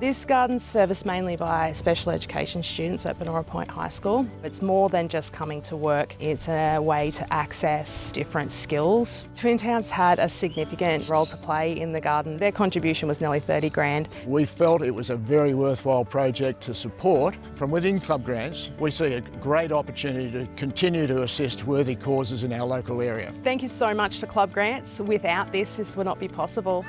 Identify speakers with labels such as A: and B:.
A: This garden's serviced mainly by special education students at Banora Point High School. It's more than just coming to work, it's a way to access different skills. Twin Towns had a significant role to play in the garden. Their contribution was nearly 30 grand.
B: We felt it was a very worthwhile project to support. From within club grants, we see a great opportunity to continue to assist worthy causes in our local area.
A: Thank you so much to Club Grants. Without this, this would not be possible.